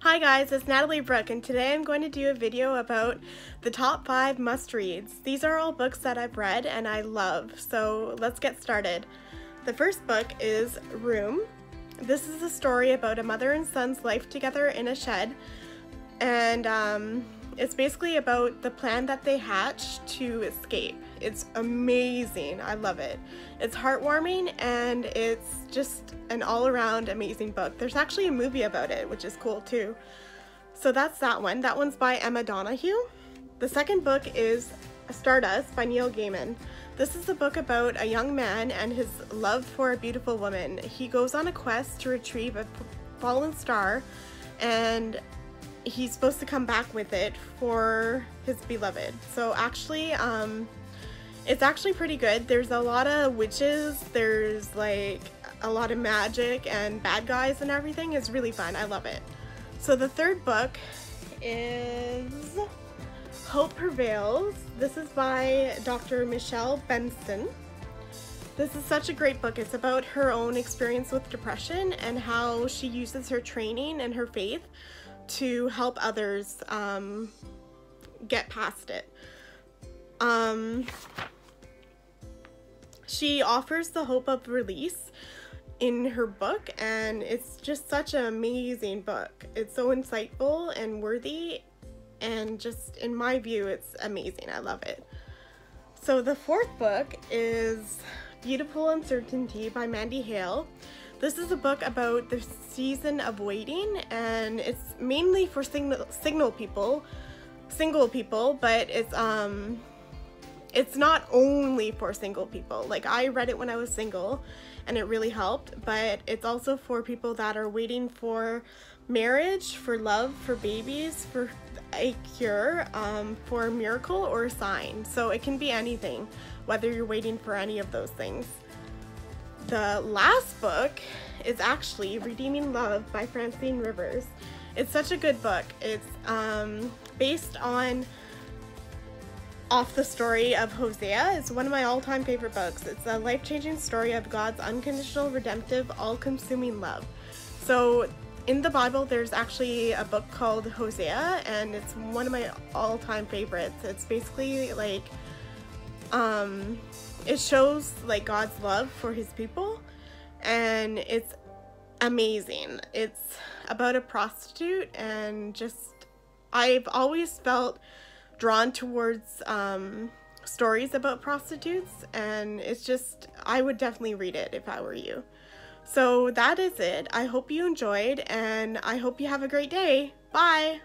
Hi guys, it's Natalie Brooke and today I'm going to do a video about the top 5 must-reads. These are all books that I've read and I love, so let's get started. The first book is Room. This is a story about a mother and son's life together in a shed and um, it's basically about the plan that they hatch to escape. It's amazing. I love it. It's heartwarming and it's just an all-around amazing book. There's actually a movie about it, which is cool too. So that's that one. That one's by Emma Donoghue. The second book is Stardust by Neil Gaiman. This is a book about a young man and his love for a beautiful woman. He goes on a quest to retrieve a fallen star and he's supposed to come back with it for his beloved. So actually, um, it's actually pretty good. There's a lot of witches, there's like a lot of magic and bad guys and everything. It's really fun. I love it. So the third book is Hope Prevails. This is by Dr. Michelle Bengtson. This is such a great book. It's about her own experience with depression and how she uses her training and her faith to help others um, get past it. Um, she offers the hope of release in her book and it's just such an amazing book. It's so insightful and worthy and just in my view it's amazing. I love it. So the fourth book is Beautiful Uncertainty by Mandy Hale. This is a book about the season of waiting and it's mainly for signal, signal people, single people, but it's um it's not only for single people. Like I read it when I was single and it really helped, but it's also for people that are waiting for marriage, for love, for babies, for a cure, um, for a miracle or a sign. So it can be anything, whether you're waiting for any of those things. The last book is actually Redeeming Love by Francine Rivers. It's such a good book. It's um, based on off the story of Hosea. It's one of my all-time favorite books. It's a life-changing story of God's unconditional, redemptive, all-consuming love. So in the Bible, there's actually a book called Hosea, and it's one of my all-time favorites. It's basically like, um, it shows like God's love for his people and it's amazing. It's about a prostitute and just I've always felt drawn towards um, stories about prostitutes and it's just I would definitely read it if I were you. So that is it. I hope you enjoyed and I hope you have a great day. Bye!